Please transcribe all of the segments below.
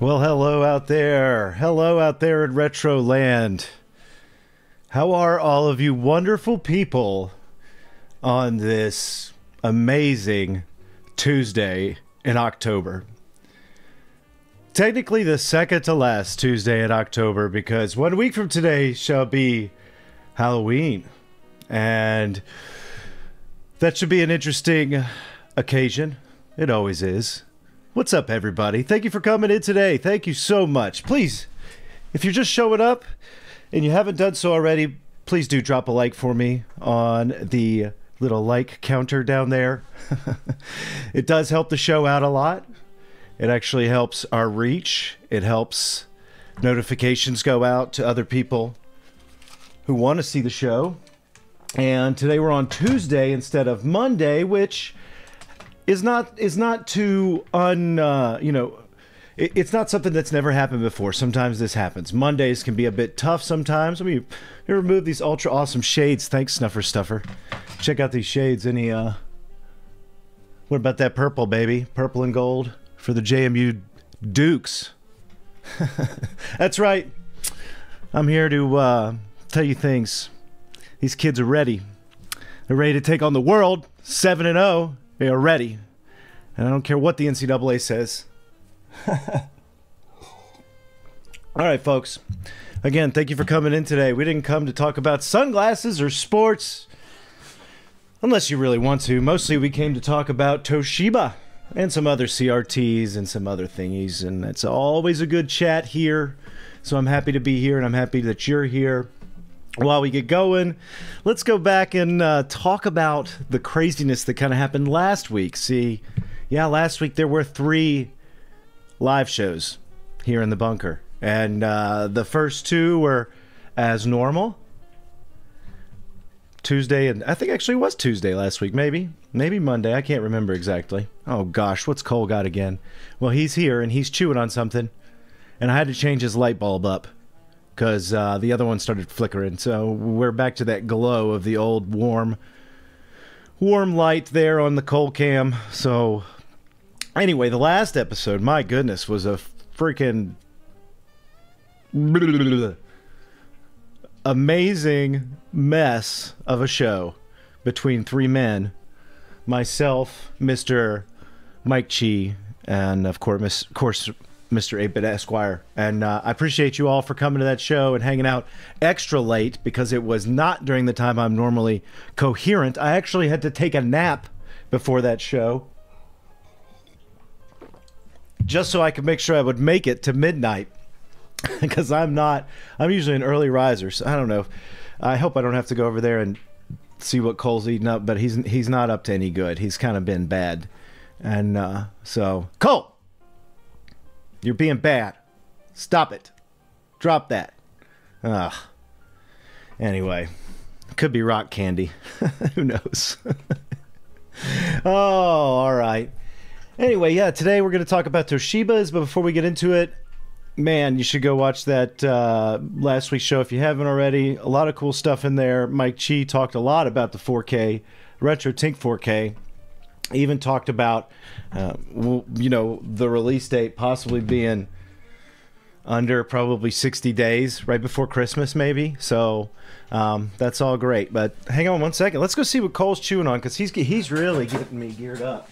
Well, hello out there. Hello out there in Retro Land. How are all of you wonderful people on this amazing Tuesday in October? Technically, the second to last Tuesday in October because one week from today shall be Halloween. And that should be an interesting occasion. It always is. What's up, everybody? Thank you for coming in today. Thank you so much. Please, if you're just showing up and you haven't done so already, please do drop a like for me on the little like counter down there. it does help the show out a lot. It actually helps our reach. It helps notifications go out to other people who want to see the show. And today we're on Tuesday instead of Monday, which is not is not too un uh, you know it, it's not something that's never happened before. Sometimes this happens. Mondays can be a bit tough sometimes. Let me, let me remove these ultra awesome shades. Thanks, Snuffer Stuffer. Check out these shades. Any uh what about that purple, baby? Purple and gold for the JMU Dukes. that's right. I'm here to uh, tell you things. These kids are ready. They're ready to take on the world. 7 and 0. They are ready. And I don't care what the NCAA says. All right, folks. Again, thank you for coming in today. We didn't come to talk about sunglasses or sports, unless you really want to. Mostly, we came to talk about Toshiba and some other CRTs and some other thingies. And it's always a good chat here. So I'm happy to be here and I'm happy that you're here while we get going, let's go back and uh, talk about the craziness that kind of happened last week. See, yeah, last week there were three live shows here in the bunker, and uh, the first two were as normal. Tuesday and I think actually it was Tuesday last week, maybe, maybe Monday. I can't remember exactly. Oh gosh, what's Cole got again? Well, he's here and he's chewing on something, and I had to change his light bulb up because uh, the other one started flickering. So we're back to that glow of the old warm, warm light there on the Cole cam. So anyway, the last episode, my goodness, was a freaking amazing mess of a show between three men, myself, Mister Mike Chi, and of course, of course Mr. 8-Bit Esquire. And uh, I appreciate you all for coming to that show and hanging out extra late because it was not during the time I'm normally coherent. I actually had to take a nap before that show just so I could make sure I would make it to midnight because I'm not, I'm usually an early riser. So I don't know. I hope I don't have to go over there and see what Cole's eating up, but he's he's not up to any good. He's kind of been bad. And uh, so, Cole! You're being bad. Stop it. Drop that. Ugh. Anyway, could be rock candy. Who knows? oh, all right. Anyway, yeah, today we're going to talk about Toshiba's, but before we get into it, man, you should go watch that uh, last week's show if you haven't already. A lot of cool stuff in there. Mike Chi talked a lot about the 4K, RetroTINK 4K even talked about, uh, you know, the release date possibly being under probably 60 days, right before Christmas, maybe. So um, that's all great. But hang on one second. Let's go see what Cole's chewing on because he's he's really getting me geared up.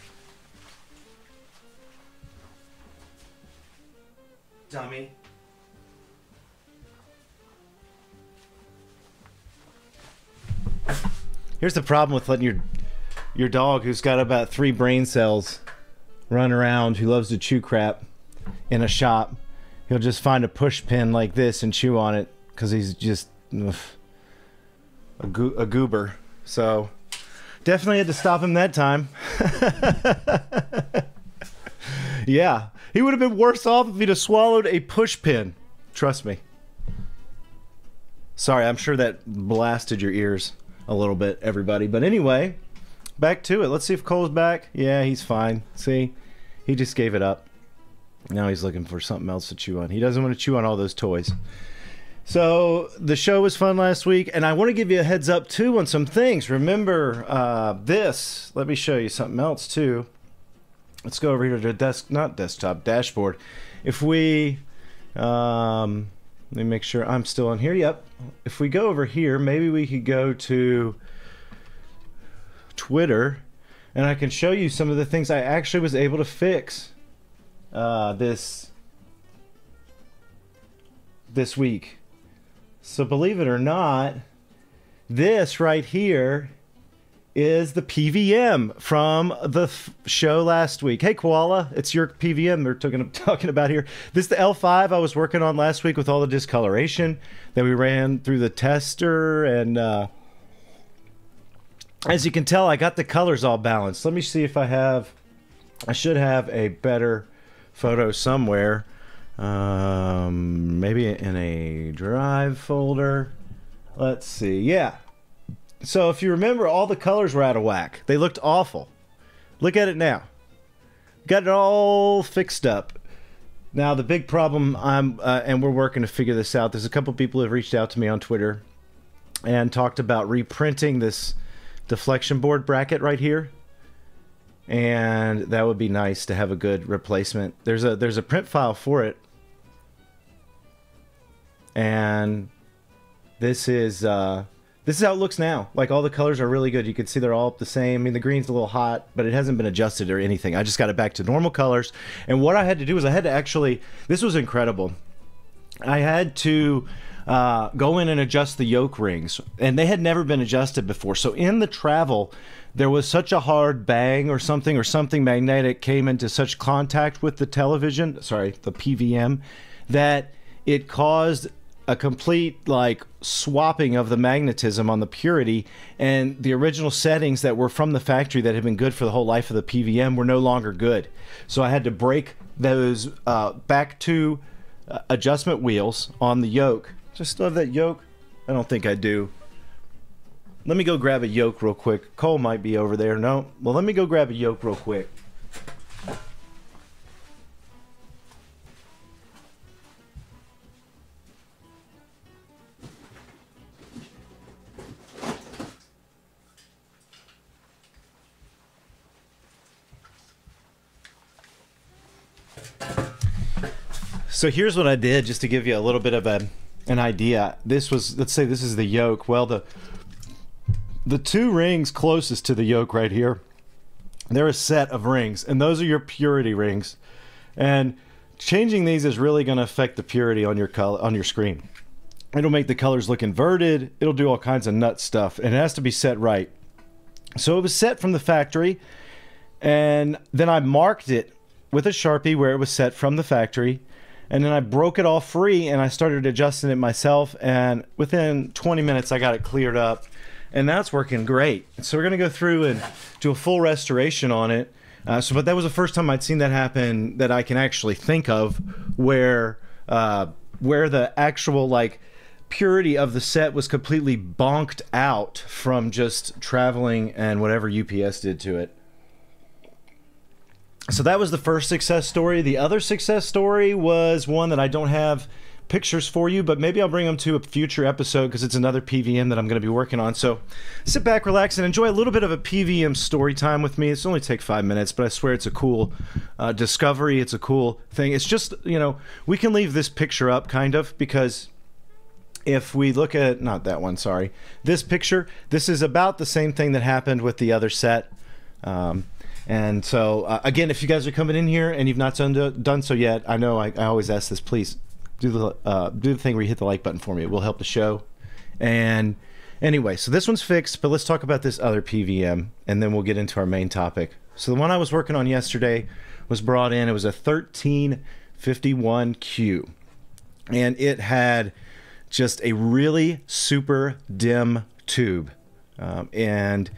Dummy. Here's the problem with letting your your dog who's got about three brain cells run around who loves to chew crap in a shop he'll just find a push pin like this and chew on it because he's just ugh, a, go- a goober. So definitely had to stop him that time. Yeah he would have been worse off if he'd have swallowed a push pin. Trust me. Sorry i'm sure that blasted your ears a little bit everybody. But anyway back to it. Let's see if Cole's back. Yeah, he's fine. See, he just gave it up. Now he's looking for something else to chew on. He doesn't want to chew on all those toys. So the show was fun last week, and I want to give you a heads up too on some things. Remember uh, this? Let me show you something else too. let's go over here to the desk, not desktop, dashboard. If we, um, let me make sure I'm still on here. Yep. If we go over here, maybe we could go to Twitter and I can show you some of the things I actually was able to fix uh, this this week. So believe it or not, this right here is the PVM from the show last week. Hey Koala, it's your PVM we're talking talking about here. This is the L5 I was working on last week with all the discoloration that we ran through the tester and uh, as you can tell I got the colors all balanced. Let me see if I have I should have a better photo somewhere. Um, maybe in a drive folder. Let's see. Yeah, so if you remember, all the colors were out of whack. They looked awful. Look at it now. Got it all fixed up. Now the big problem I'm uh, and we're working to figure this out. There's a couple people who have reached out to me on Twitter and talked about reprinting this deflection board bracket right here. And that would be nice to have a good replacement. There's a there's a print file for it. And this is uh this is how it looks now. Like all the colors are really good. You can see they're all the same. I mean, the green's a little hot, but it hasn't been adjusted or anything. I just got it back to normal colors. And what I had to do is I had to actually, this was incredible. I had to uh, go in and adjust the yoke rings, and they had never been adjusted before. So in the travel, there was such a hard bang or something, or something magnetic came into such contact with the television, sorry, the PVM, that it caused a complete like swapping of the magnetism on the purity and the original settings that were from the factory that had been good for the whole life of the PVM were no longer good. So I had to break those uh, back to uh, adjustment wheels on the yoke. Just love that yoke. I don't think I do. Let me go grab a yoke real quick. Cole might be over there. No. Well, let me go grab a yoke real quick. So here's what I did just to give you a little bit of a, an idea. This was, let's say this is the yoke. Well, the the two rings closest to the yoke right here, they're a set of rings, and those are your purity rings. And changing these is really going to affect the purity on your color on your screen. It'll make the colors look inverted. It'll do all kinds of nut stuff, and it has to be set right. So it was set from the factory, and then I marked it with a sharpie where it was set from the factory and then I broke it all free and I started adjusting it myself. And within 20 minutes, I got it cleared up, and that's working great. So we're gonna go through and do a full restoration on it. Uh, so, but that was the first time I'd seen that happen that I can actually think of, where uh, where the actual like purity of the set was completely bonked out from just traveling and whatever UPS did to it so that was the first success story. The other success story was one that I don't have pictures for you, but maybe I'll bring them to a future episode because it's another PVM that I'm going to be working on. So sit back, relax, and enjoy a little bit of a PVM story time with me. It's only take five minutes, but I swear it's a cool uh, discovery. It's a cool thing. It's just, you know, we can leave this picture up kind of because if we look at, not that one, sorry, this picture, this is about the same thing that happened with the other set. Um, and so, uh, again, if you guys are coming in here and you've not done, done so yet, I know I, I always ask this. Please do the uh, do the thing where you hit the like button for me. It will help the show. And anyway, so this one's fixed, but let's talk about this other PVM, and then we'll get into our main topic. So the one I was working on yesterday was brought in. It was a 1351Q, and it had just a really super dim tube, um, and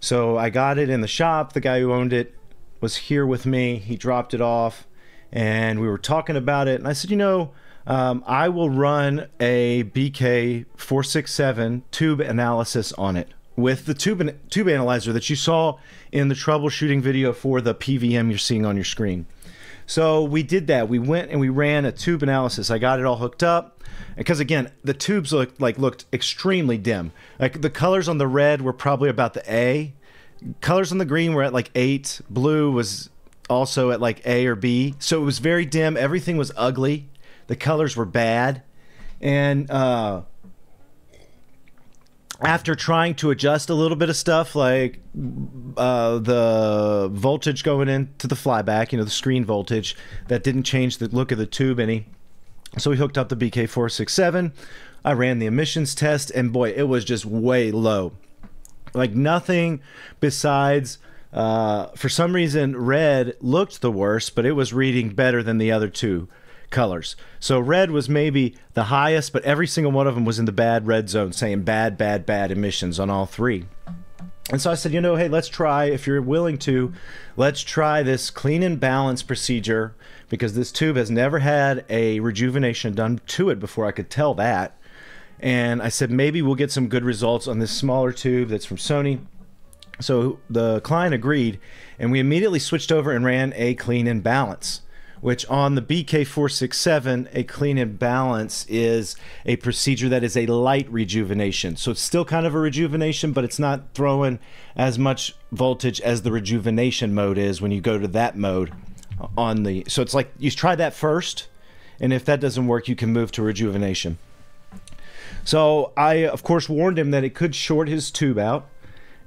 so I got it in the shop. The guy who owned it was here with me. He dropped it off and we were talking about it. And I said, you know, um, I will run a BK 467 tube analysis on it with the tube, tube analyzer that you saw in the troubleshooting video for the PVM you're seeing on your screen. So we did that. We went and we ran a tube analysis. I got it all hooked up because again, the tubes looked like looked extremely dim. Like the colors on the red were probably about the A. Colors on the green were at like eight. Blue was also at like A or B. So it was very dim. Everything was ugly. The colors were bad. And uh, after trying to adjust a little bit of stuff like uh, the voltage going into the flyback, you know, the screen voltage, that didn't change the look of the tube any. So we hooked up the BK467. I ran the emissions test, and boy, it was just way low. Like nothing besides, uh, for some reason, red looked the worst, but it was reading better than the other two colors. So red was maybe the highest, but every single one of them was in the bad red zone, saying bad, bad, bad emissions on all three. And so I said, you know, hey, let's try, if you're willing to, let's try this clean and balance procedure because this tube has never had a rejuvenation done to it before. I could tell that. And I said, maybe we'll get some good results on this smaller tube that's from Sony. So the client agreed, and we immediately switched over and ran a clean and balance which on the BK467, a clean and balance is a procedure that is a light rejuvenation. So it's still kind of a rejuvenation, but it's not throwing as much voltage as the rejuvenation mode is when you go to that mode on the. So it's like you try that first, and if that doesn't work, you can move to rejuvenation. So I, of course, warned him that it could short his tube out,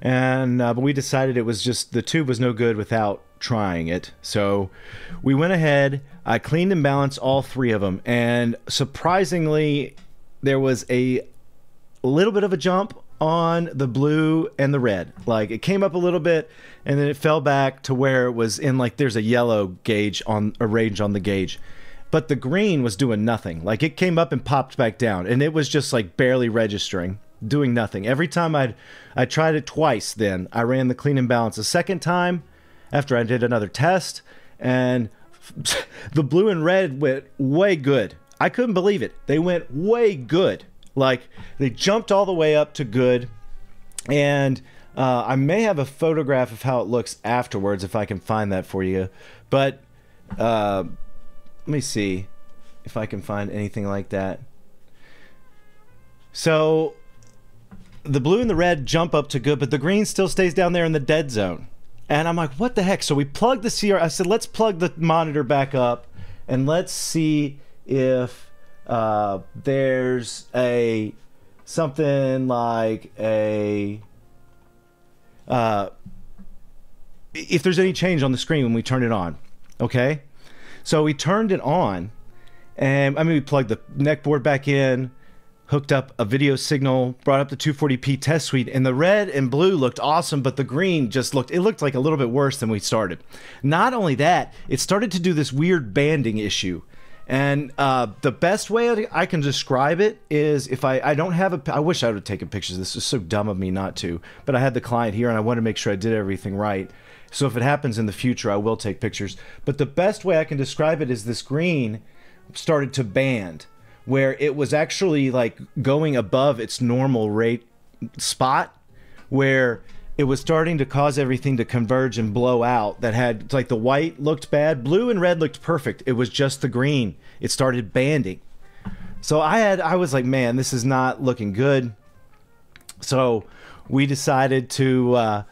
and uh, but we decided it was just the tube was no good without trying it. So we went ahead, I cleaned and balanced all three of them, and surprisingly, there was a little bit of a jump on the blue and the red. Like it came up a little bit and then it fell back to where it was in like there's a yellow gauge on a range on the gauge. But the green was doing nothing. Like it came up and popped back down and it was just like barely registering, doing nothing. Every time I'd I tried it twice then. I ran the clean and balance. The second time after I did another test, and the blue and red went way good. I couldn't believe it. They went way good. Like they jumped all the way up to good, and uh, I may have a photograph of how it looks afterwards if I can find that for you. But uh, let me see if I can find anything like that. So the blue and the red jump up to good, but the green still stays down there in the dead zone. And I'm like, what the heck? So we plugged the CR. I said, let's plug the monitor back up and let's see if uh, there's a something like a uh, if there's any change on the screen when we turn it on. Okay, so we turned it on, and I mean we plugged the neck board back in hooked up a video signal, brought up the 240p test suite, and the red and blue looked awesome, but the green just looked, it looked like a little bit worse than we started. Not only that, it started to do this weird banding issue. And uh, the best way I can describe it is if I, I don't have a, I wish I would have taken pictures. This is so dumb of me not to, but I had the client here and I wanted to make sure I did everything right. So if it happens in the future, I will take pictures. But the best way I can describe it is this green started to band where it was actually like going above its normal rate spot where it was starting to cause everything to converge and blow out that had like the white looked bad blue and red looked perfect. It was just the green. It started banding. So i had i was like man this is not looking good. So we decided to uh,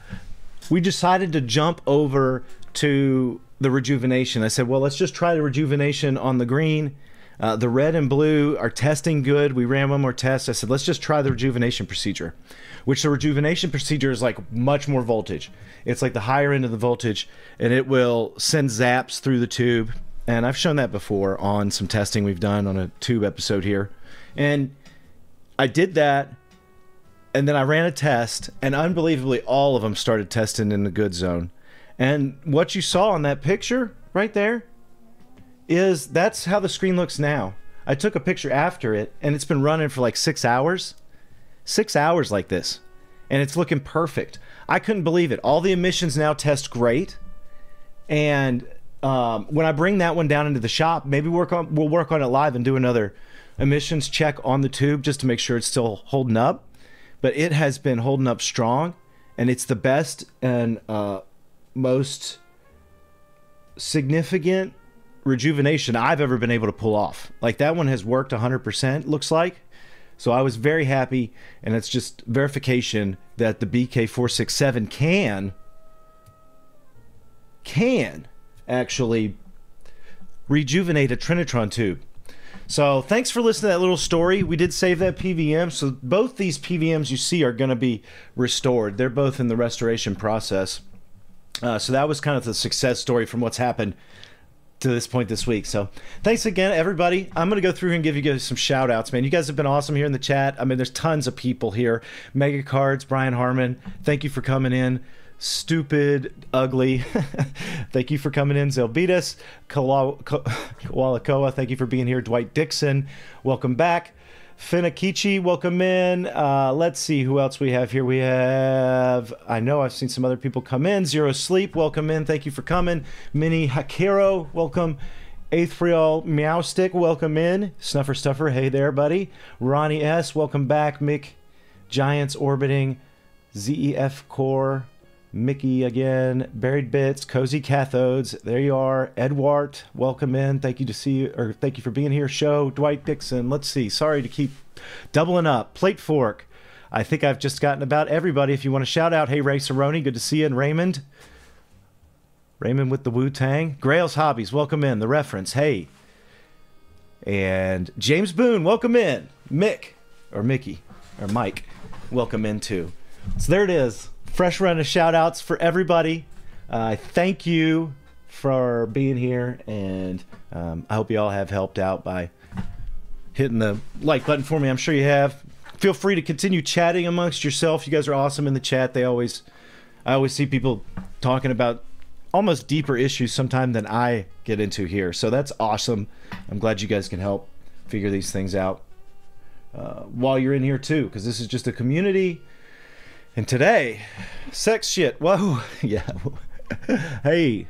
we decided to jump over to the rejuvenation. I said well let's just try the rejuvenation on the green uh, the red and blue are testing good. We ran one more test. I said, let's just try the rejuvenation procedure, which the rejuvenation procedure is like much more voltage. It's like the higher end of the voltage, and it will send zaps through the tube. And I've shown that before on some testing we've done on a tube episode here. And I did that, and then I ran a test, and unbelievably, all of them started testing in the good zone. And what you saw on that picture right there is that's how the screen looks now. I took a picture after it, and it's been running for like six hours. Six hours like this. And it's looking perfect. I couldn't believe it. All the emissions now test great. And um, when I bring that one down into the shop, maybe work on we'll work on it live and do another emissions check on the tube just to make sure it's still holding up. But it has been holding up strong, and it's the best and uh, most significant rejuvenation I've ever been able to pull off. Like that one has worked 100%, looks like. So I was very happy, and it's just verification that the BK467 can can actually rejuvenate a Trinitron tube. So thanks for listening to that little story. We did save that PVM. So both these PVMs you see are going to be restored. They're both in the restoration process. Uh, so that was kind of the success story from what's happened to this point this week. So thanks again, everybody. I'm going to go through and give you guys some shout outs, man. You guys have been awesome here in the chat. I mean, there's tons of people here. Mega Cards, Brian Harmon, thank you for coming in. Stupid, ugly. thank you for coming in. Zelbitas, Kawalakoa, thank you for being here. Dwight Dixon, welcome back. Finikichi, welcome in. Uh, let's see who else we have here. We have, I know I've seen some other people come in. Zero Sleep, welcome in. Thank you for coming. Mini Hakero, welcome. Aethriel Meowstick, welcome in. Snuffer Stuffer, hey there, buddy. Ronnie S, welcome back. Mick Giants Orbiting. ZEF Core, Mickey again, Buried Bits, Cozy Cathodes. There you are. Edward, welcome in. Thank you to see you, or thank you for being here. Show Dwight Dixon. Let's see. Sorry to keep doubling up. Plate Fork. I think I've just gotten about everybody. If you want to shout out, hey Ray Cerrone, good to see you. And Raymond, Raymond with the Wu Tang. Grail's Hobbies, welcome in. The reference, hey. And James Boone, welcome in. Mick, or Mickey, or Mike, welcome in too. So there it is fresh run of shout outs for everybody. Uh, thank you for being here, and um, I hope you all have helped out by hitting the like button for me. I'm sure you have. Feel free to continue chatting amongst yourself. You guys are awesome in the chat. They always, I always see people talking about almost deeper issues sometime than I get into here. So that's awesome. I'm glad you guys can help figure these things out uh, while you're in here too, because this is just a community and today, sex shit. Whoa, yeah. hey,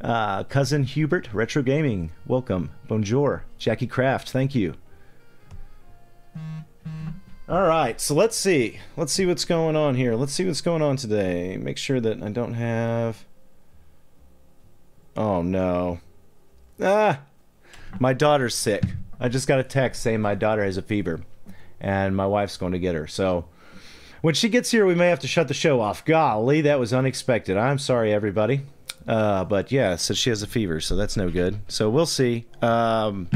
uh, cousin Hubert, retro gaming. Welcome. Bonjour, Jackie Kraft. Thank you. All right, so let's see. Let's see what's going on here. Let's see what's going on today. Make sure that I don't have. Oh no. Ah, my daughter's sick. I just got a text saying my daughter has a fever, and my wife's going to get her. So when she gets here, we may have to shut the show off. Golly, that was unexpected. I'm sorry, everybody. Uh, but yeah, so she has a fever, so that's no good. So we'll see. Um,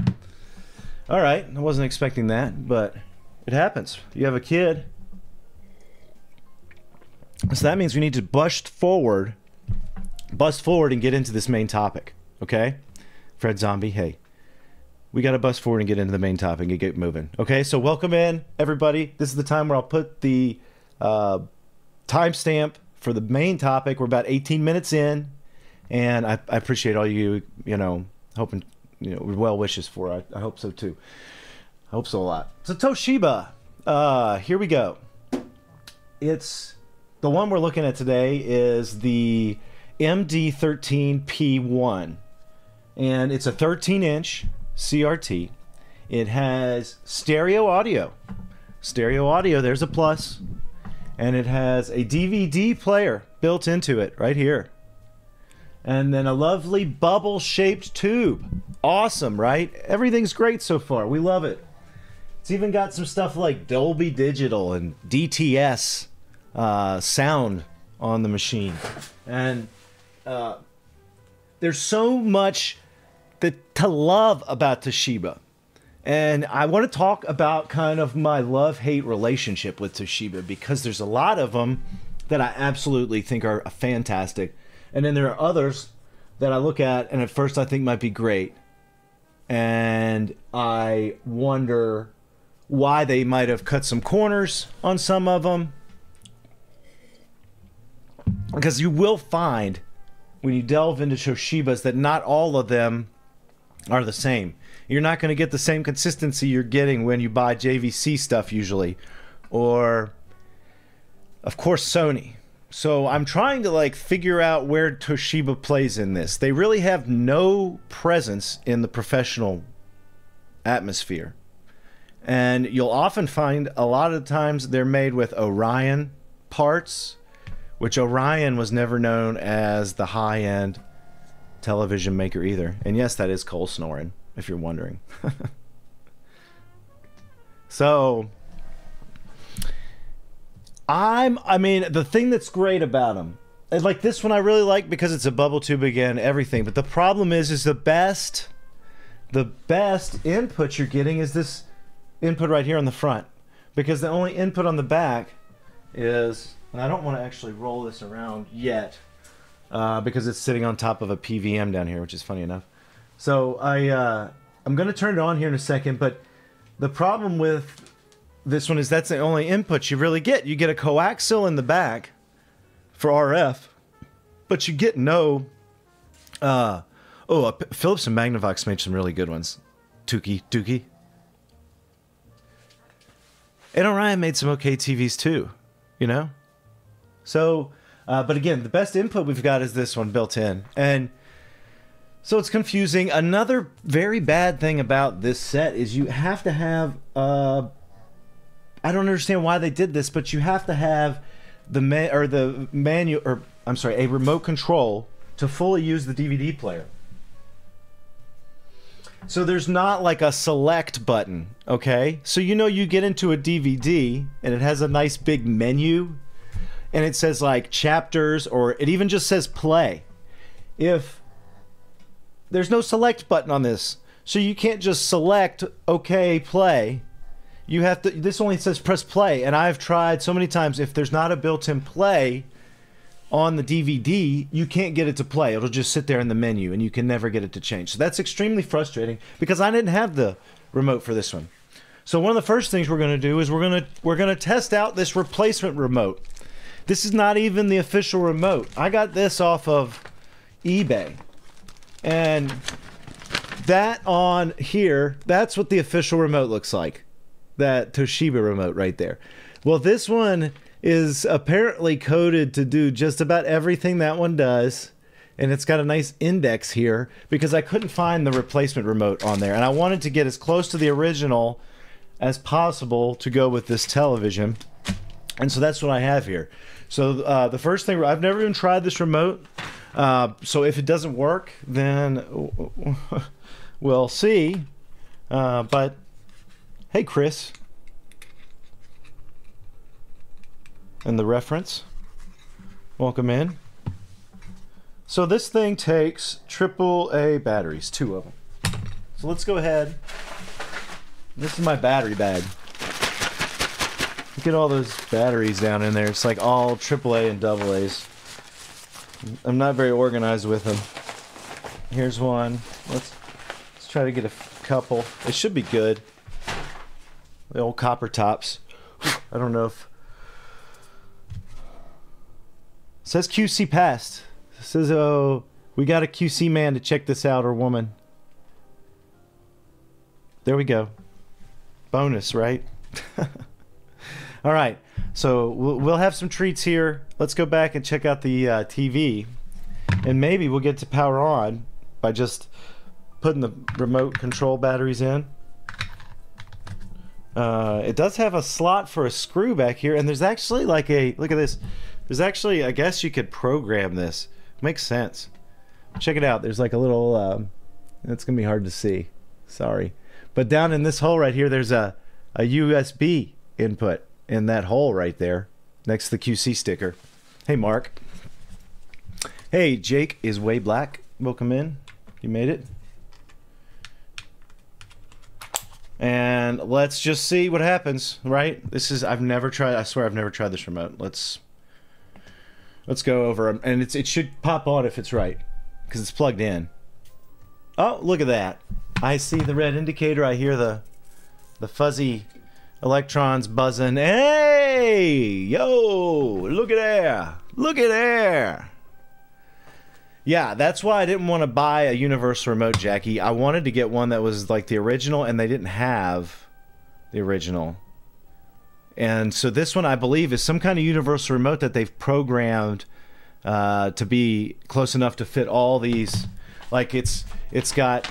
all right, I wasn't expecting that, but it happens. You have a kid. So that means we need to bust forward, bust forward and get into this main topic. Okay? Fred Zombie, hey. We got to bust forward and get into the main topic and get moving. Okay, so welcome in, everybody. This is the time where I'll put the uh, timestamp for the main topic. We're about 18 minutes in, and I, I appreciate all you, you know, hoping, you know, well wishes for. I, I hope so too. I hope so a lot. So Toshiba, uh, here we go. It's the one we're looking at today is the MD13P1, and it's a 13 inch CRT. It has stereo audio. Stereo audio, there's a plus and it has a DVD player built into it right here. And then a lovely bubble shaped tube. Awesome, right? Everything's great so far. We love it. It's even got some stuff like Dolby Digital and DTS uh, sound on the machine. And uh, there's so much that to love about Toshiba. And I want to talk about kind of my love hate relationship with Toshiba because there's a lot of them that I absolutely think are uh, fantastic. And then there are others that I look at and at first I think might be great. And I wonder why they might have cut some corners on some of them. Because you will find when you delve into Toshibas that not all of them are the same you're not going to get the same consistency you're getting when you buy JVC stuff usually, or of course Sony. So I'm trying to like figure out where Toshiba plays in this. They really have no presence in the professional atmosphere. And you'll often find a lot of times they're made with Orion parts, which Orion was never known as the high end television maker either. And yes, that is Cole snoring if you're wondering. so I'm I mean the thing that's great about them and like this one I really like because it's a bubble tube again, everything. But the problem is, is the best, the best input you're getting is this input right here on the front, because the only input on the back is, and I don't want to actually roll this around yet, uh, because it's sitting on top of a PVM down here, which is funny enough. So I, uh, I'm gonna turn it on here in a second, but the problem with this one is that's the only input you really get. You get a coaxial in the back for RF, but you get no. Uh, oh, uh, Philips and Magnavox made some really good ones. Tukey, Dookie. And Orion made some okay TVs too, you know? So, uh, but again, the best input we've got is this one built in. And so it's confusing. Another very bad thing about this set is you have to have, uh, I don't understand why they did this, but you have to have the man or the manual or I'm sorry, a remote control to fully use the DVD player. So there's not like a select button, okay? So you know you get into a DVD and it has a nice big menu and it says like chapters or it even just says play. If there's no select button on this, so you can't just select okay, play. You have to this only says press play and I've tried so many times if there's not a built-in play, on the DVD, you can't get it to play. It'll just sit there in the menu and you can never get it to change. So that's extremely frustrating because I didn't have the remote for this one. So one of the first things we're going to do is we're going to we're going to test out this replacement remote. This is not even the official remote. I got this off of eBay. And that on here, that's what the official remote looks like. That Toshiba remote right there. Well, this one is apparently coded to do just about everything that one does. And it's got a nice index here because I couldn't find the replacement remote on there. And I wanted to get as close to the original as possible to go with this television. And so that's what I have here. So uh, the first thing, I've never even tried this remote. Uh, so if it doesn't work, then we'll see. Uh, but hey, Chris. and the reference. Welcome in. So this thing takes triple A batteries, two of them. So let's go ahead. This is my battery bag. Look at all those batteries down in there. It's like all AAA and double A's. I'm not very organized with them. Here's one. Let's let's try to get a couple. It should be good. The old copper tops. I don't know if says QC passed. It says, oh, we got a QC man to check this out or woman. There we go. Bonus, right? All right. So we'll, we'll have some treats here. Let's go back and check out the uh, TV. And maybe we'll get to power on by just putting the remote control batteries in. Uh, it does have a slot for a screw back here, and there's actually like a look at this. There's actually, I guess you could program this. Makes sense. Check it out. There's like a little. Um, it's gonna be hard to see. Sorry, but down in this hole right here, there's a a USB input in that hole right there, next to the QC sticker. Hey, Mark. Hey, Jake is way black. Welcome in. You made it. And let's just see what happens, right? This is I've never tried I swear I've never tried this remote. Let's let's go over and it's it should pop on if it's right cuz it's plugged in. Oh, look at that. I see the red indicator. I hear the the fuzzy electrons buzzing. Hey! Yo! Look at there. Look at there. Yeah, that's why I didn't want to buy a universal remote, Jackie. I wanted to get one that was like the original, and they didn't have the original. And so this one, I believe, is some kind of universal remote that they've programmed uh, to be close enough to fit all these. Like it's it's got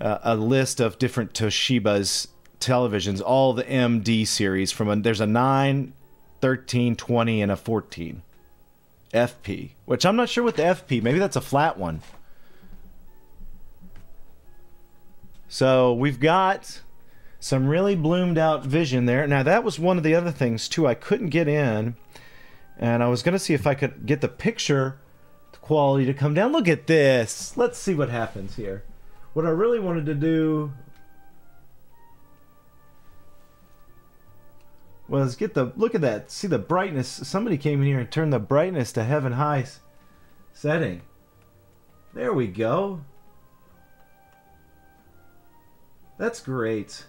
uh, a list of different Toshiba's televisions, all the MD series. From a, there's a 9, 13, 20, and a 14. FP, which I'm not sure what the FP. Maybe that's a flat one. So we've got some really bloomed out vision there. Now that was one of the other things too. I couldn't get in And I was going to see if I could get the picture quality to come down. Look at this. Let's see what happens here. What I really wanted to do was get the look at that. See the brightness. Somebody came in here and turned the brightness to heaven high setting. There we go. That's great.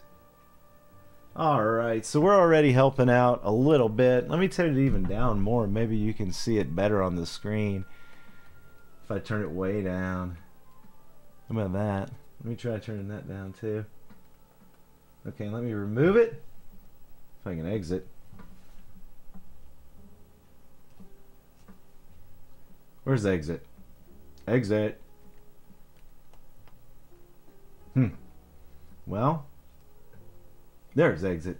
All right, so we're already helping out a little bit. Let me turn it even down more. Maybe you can see it better on the screen. If I turn it way down. How about that? Let me try turning that down too. Okay, let me remove it. If I can exit. Where's exit? Exit. Hmm. Well, there's exit.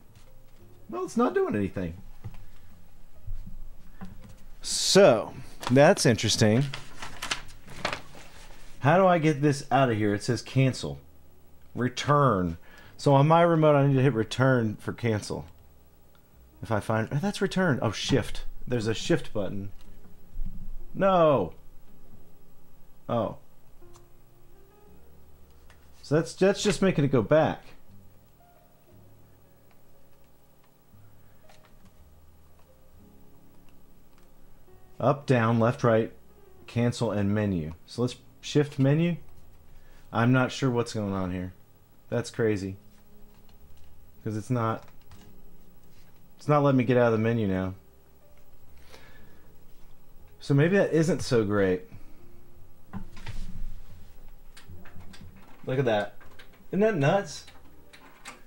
Well, it's not doing anything. So, that's interesting. How do I get this out of here? It says cancel. Return. So on my remote, I need to hit return for cancel. If I find... Oh, that's return. Oh, shift. There's a shift button. No. Oh. So that's, that's just making it go back. Up, down, left, right, cancel, and menu. So let's shift menu. I'm not sure what's going on here. That's crazy. Because it's not... It's not letting me get out of the menu now. So maybe that isn't so great. Look at that. Isn't that nuts?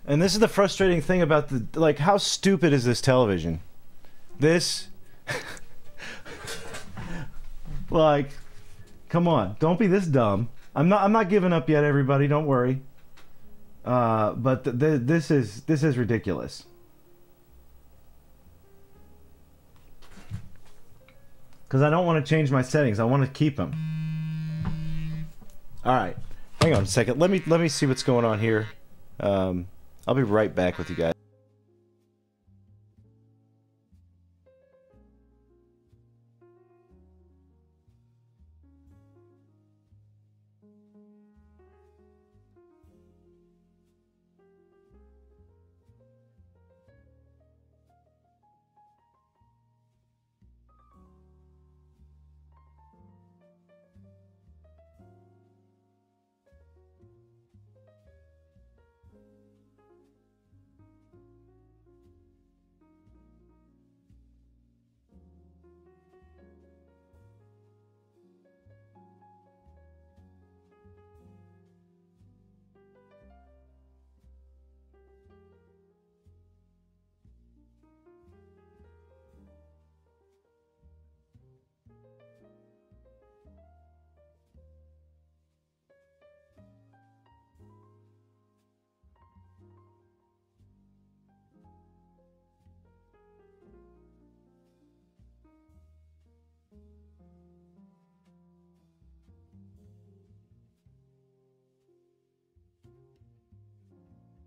And this is the frustrating thing about the like how stupid is this television? This like, come on, don't be this dumb. I'm not. I'm not giving up yet, everybody. Don't worry. Uh, but th th this is this is ridiculous. Because I don't want to change my settings. I want to keep them. All right, hang on a second. Let me let me see what's going on here. Um, I'll be right back with you guys.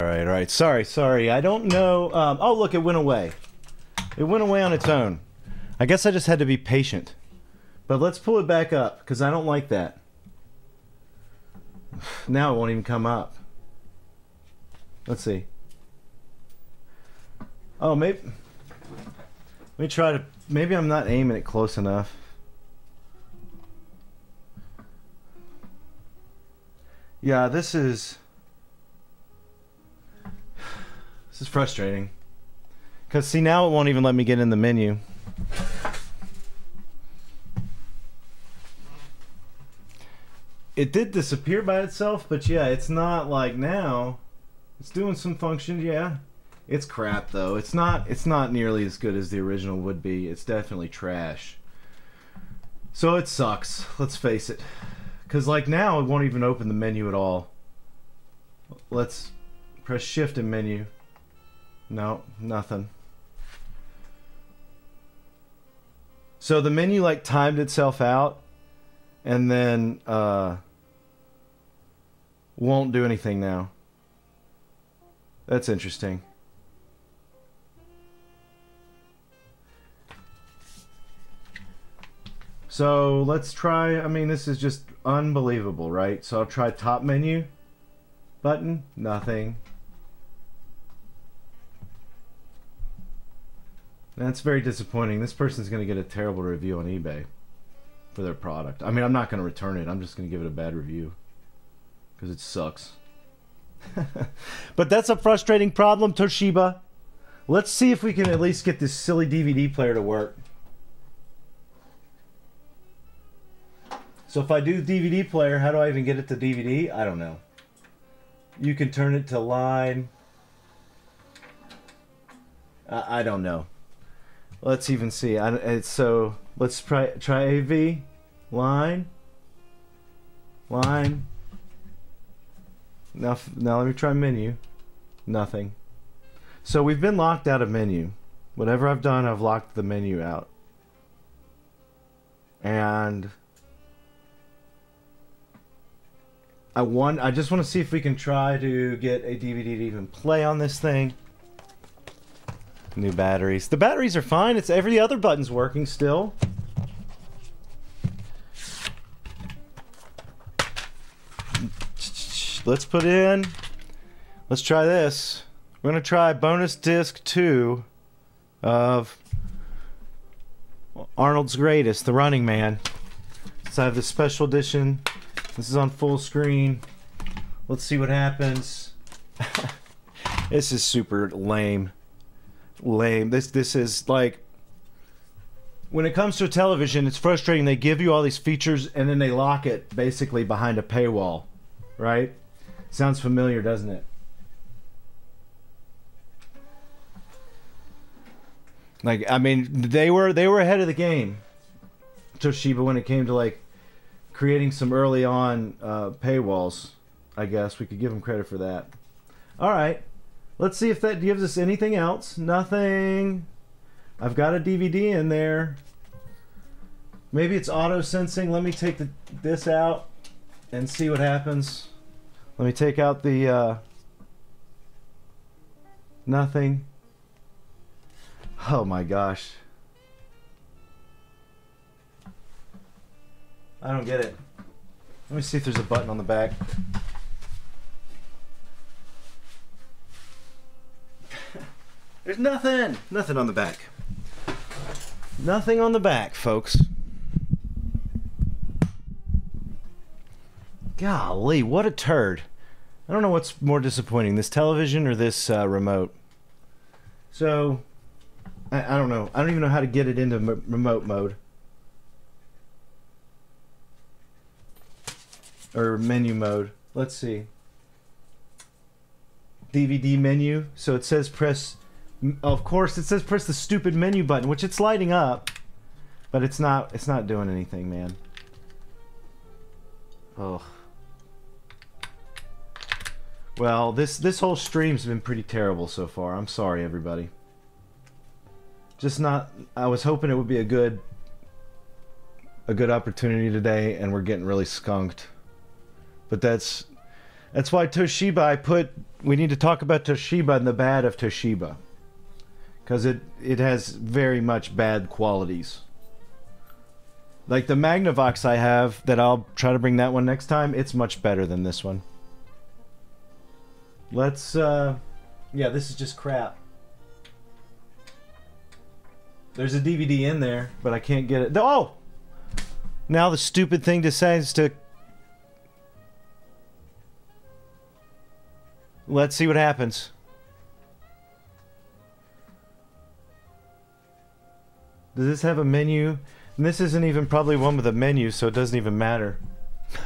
All right, all right. Sorry, sorry. I don't know. Um, oh, look, it went away. It went away on its own. I guess I just had to be patient. But let's pull it back up because I don't like that. Now it won't even come up. Let's see. Oh, maybe. Let me try to. Maybe I'm not aiming it close enough. Yeah, this is. This is frustrating. Because, see, now it won't even let me get in the menu. It did disappear by itself, but yeah, it's not like now. It's doing some functions, yeah. It's crap though. It's not it's not nearly as good as the original would be. It's definitely trash. So it sucks. Let's face it. Cuz like now it won't even open the menu at all. Let's press shift and menu. No, nothing. So the menu like timed itself out and then uh, won't do anything now. That's interesting. So let's try. I mean, this is just unbelievable, right? So I'll try top menu button. Nothing. That's very disappointing. This person's going to get a terrible review on eBay for their product. I mean, I'm not going to return it. I'm just going to give it a bad review because it sucks. but that's a frustrating problem, Toshiba. Let's see if we can at least get this silly DVD player to work. So if I do DVD player, how do I even get it to DVD? I don't know. You can turn it to line. I, I don't know. Let's even see. I, so let's try try AV line line. Now now let me try menu. Nothing. So we've been locked out of menu. Whatever I've done, I've locked the menu out. And I want I just want to see if we can try to get a DVD to even play on this thing. New batteries. The batteries are fine. It's every other button's working still. Let's put in. Let's try this. We're to try bonus disc 2 of Arnold's Greatest, The Running Man. So I have the special edition. This is on full screen. Let's see what happens. this is super lame lame. This this is like when it comes to television, it's frustrating. They give you all these features and then they lock it basically behind a paywall, right? Sounds familiar, doesn't it? Like I mean, they were they were ahead of the game, Toshiba, when it came to like creating some early on uh, paywalls. I guess we could give them credit for that. All right. Let's see if that gives us anything else. Nothing. I've got a DVD in there. Maybe it's auto sensing. Let me take the, this out and see what happens. Let me take out the uh, nothing. Oh my gosh. I don't get it. Let me see if there's a button on the back. There's nothing. Nothing on the back. Nothing on the back, folks. Golly, what a turd. I don't know what's more disappointing, this television or this uh, remote. So, I, I, don't know. I don't even know how to get it into remote mode. Or menu mode. Let's see. DVD menu. So it says press of course, it says press the stupid menu button, which it's lighting up, but it's not. It's not doing anything, man. Oh. Well, this this whole stream's been pretty terrible so far. I'm sorry, everybody. Just not. I was hoping it would be a good a good opportunity today, and we're getting really skunked. But that's that's why Toshiba. I put. We need to talk about Toshiba and the bad of Toshiba because it it has very much bad qualities. Like the Magnavox I have that I'll try to bring that one next time. It's much better than this one. Let's uh yeah, this is just crap. There's a DVD in there, but I can't get it. Oh! Now the stupid thing decides to Let's see what happens. Does this have a menu? And this isn't even probably one with a menu, so it doesn't even matter.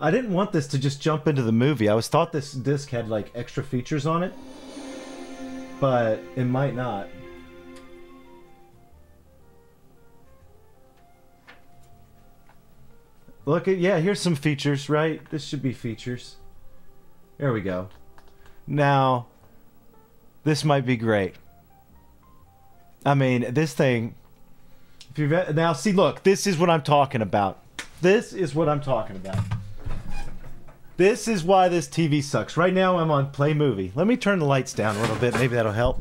I didn't want this to just jump into the movie. I was thought this disc had like extra features on it, but it might not. Look at yeah, here's some features, right? This should be features. There we go. Now, this might be great. I mean, this thing. If you now see, look, this is what I'm talking about. This is what I'm talking about. This is why this TV sucks. Right now I'm on play movie. Let me turn the lights down a little bit. Maybe that'll help.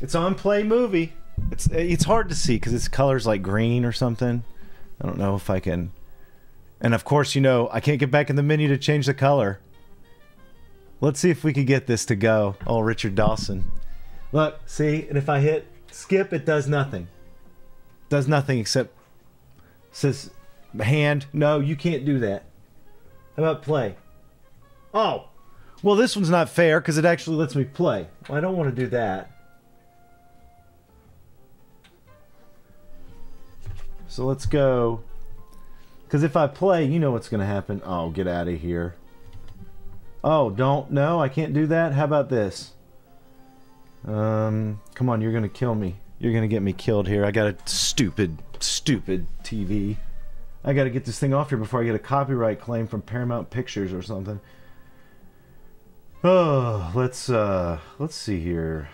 It's on play movie. It's it's hard to see because its color's like green or something. I don't know if I can. And of course, you know I can't get back in the menu to change the color. Let's see if we can get this to go. Oh, Richard Dawson. Look, see, and if I hit skip, it does nothing. Does nothing except says hand. No, you can't do that. How about play? Oh, well, this one's not fair because it actually lets me play. Well, I don't want to do that. So let's go. Because if I play, you know what's going to happen. Oh, get out of here. Oh, don't. No, I can't do that. How about this? Um, come on, you're going to kill me. You're going to get me killed here. I got a stupid, stupid TV. I got to get this thing off here before I get a copyright claim from Paramount Pictures or something. Oh, let's uh let's see here.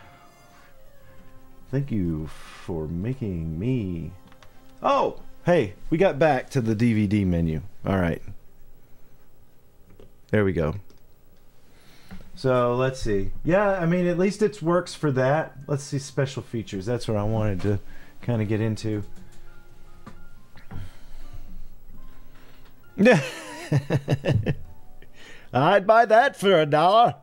Thank you for making me Oh, hey, we got back to the DVD menu. All right. There we go. So let's see. Yeah, I mean, at least it works for that. Let's see special features. That's what I wanted to kind of get into. I'd buy that for a dollar.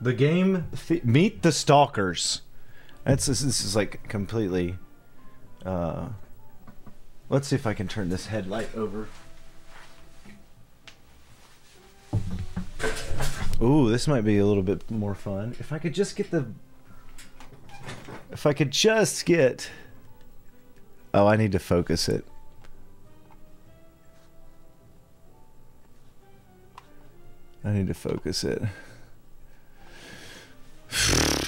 The game Meet the Stalkers. That's this, this is like completely. Uh, let's see if I can turn this headlight over. Ooh, this might be a little bit more fun. If I could just get the. If I could just get. Oh, I need to focus it. I need to focus it.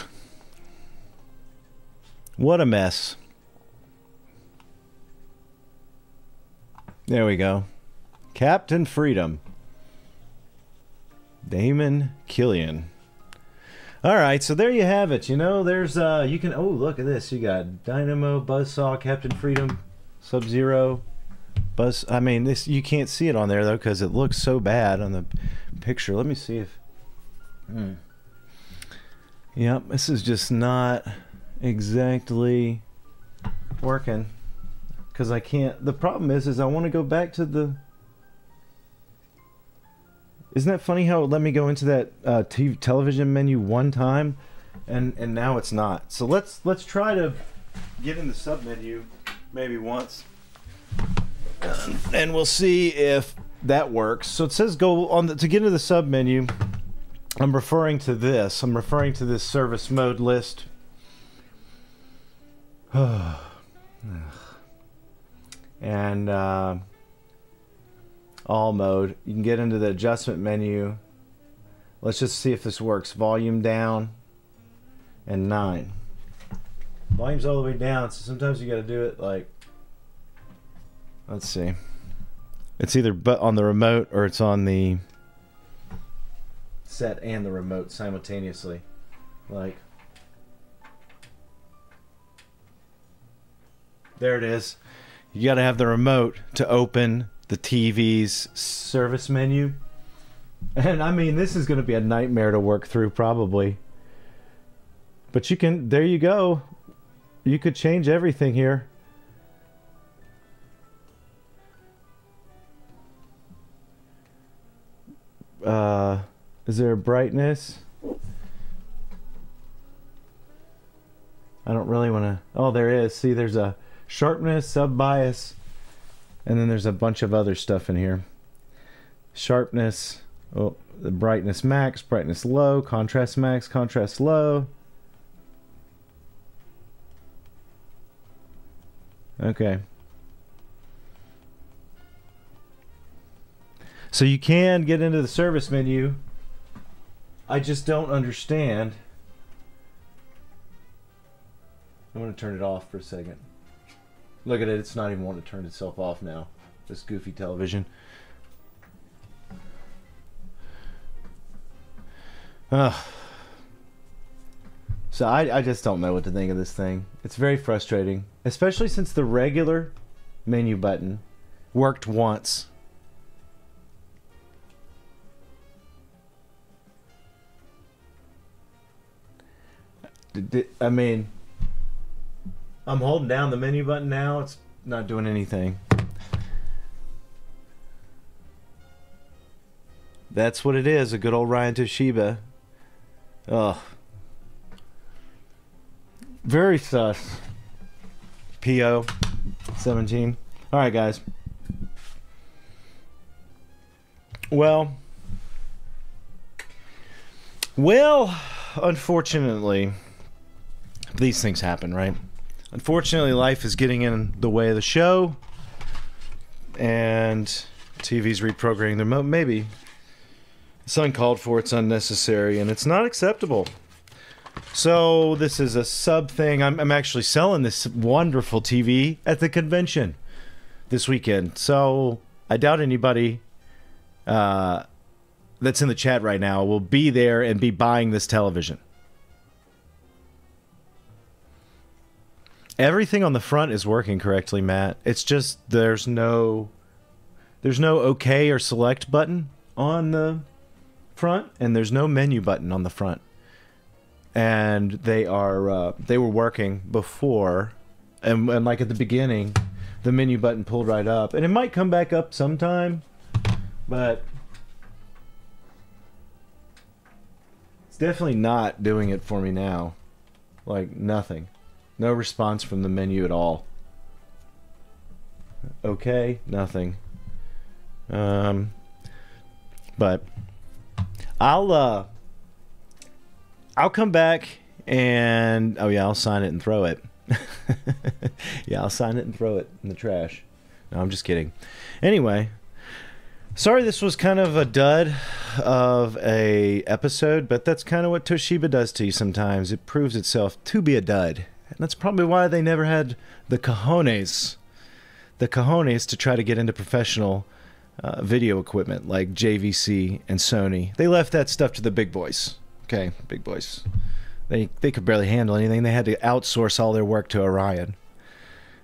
what a mess. There we go. Captain Freedom. Damon Killian. All right, so there you have it. You know, there's uh you can oh, look at this. You got Dynamo, Buzzsaw, Captain Freedom, Sub-Zero, Buzz I mean, this you can't see it on there though cuz it looks so bad on the picture. Let me see if hmm. Yep, this is just not exactly working cuz I can't the problem is is I want to go back to the isn't that funny how it let me go into that uh, television menu one time, and and now it's not. So let's let's try to get in the sub menu maybe once, and we'll see if that works. So it says go on the, to get into the sub menu. I'm referring to this. I'm referring to this service mode list. and. Uh, all mode. You can get into the adjustment menu. Let's just see if this works. Volume down and 9. Volume's all the way down, so sometimes you got to do it like Let's see. It's either but on the remote or it's on the set and the remote simultaneously. Like There it is. You got to have the remote to open the TV's service menu. And I mean, this is going to be a nightmare to work through, probably. But you can, there you go. You could change everything here. Uh, is there a brightness? I don't really want to. Oh, there is. See, there's a sharpness, sub bias, and then there's a bunch of other stuff in here. Sharpness, oh, the brightness max, brightness low, contrast max, contrast low. Okay. So you can get into the service menu. I just don't understand. I'm going to turn it off for a second. Look at it, it's not even wanting to turn itself off now. This goofy television. Ugh. So I, I just don't know what to think of this thing. It's very frustrating, especially since the regular menu button worked once. I mean, I'm holding down the menu button now. It's not doing anything. That's what it is, a good old Orion Toshiba. Ugh. Very sus. PO 17. All right, guys. Well, well, unfortunately, these things happen, right? Unfortunately, life is getting in the way of the show, and TV's reprogramming their mo- maybe it's uncalled for, it's unnecessary, and it's not acceptable. So this is a sub thing. I'm, I'm actually selling this wonderful TV at the convention this weekend. So I doubt anybody uh, that's in the chat right now will be there and be buying this television. Everything on the front is working correctly, Matt. It's just there's no there's no OK or select button on the front, and there's no menu button on the front. And they are uh, they were working before, and, and like at the beginning, the menu button pulled right up, and it might come back up sometime, but it's definitely not doing it for me now. Like nothing, no response from the menu at all. Okay, nothing. Um, but I'll uh I'll come back and oh yeah, I'll sign it and throw it. yeah, I'll sign it and throw it in the trash. No, I'm just kidding. Anyway, sorry this was kind of a dud of a episode, but that's kind of what Toshiba does to you sometimes. It proves itself to be a dud. And that's probably why they never had the cojones the cojones to try to get into professional uh, video equipment like JVC and Sony. They left that stuff to the big boys. Okay, big boys. They they could barely handle anything. They had to outsource all their work to Orion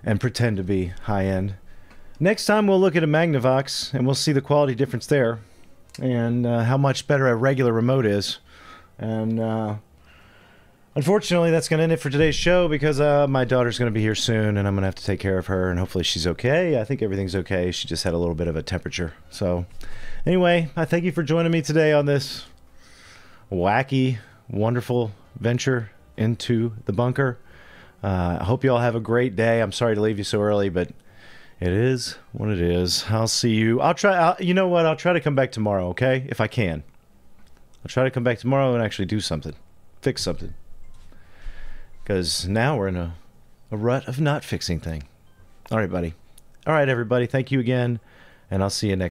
and pretend to be high end. Next time we'll look at a Magnavox and we'll see the quality difference there and uh, how much better a regular remote is. And uh, Unfortunately, that's going to end it for today's show because uh, my daughter's going to be here soon and I'm going to have to take care of her and hopefully she's okay. I think everything's okay. She just had a little bit of a temperature. So, anyway, I thank you for joining me today on this wacky, wonderful venture into the bunker. Uh, I hope you all have a great day. I'm sorry to leave you so early, but it is what it is. I'll see you. I'll try. I'll, you know what? I'll try to come back tomorrow, okay? If I can. I'll try to come back tomorrow and actually do something, fix something because now we're in a, a rut of not fixing thing. All right, buddy. All right, everybody. Thank you again, and I'll see you next.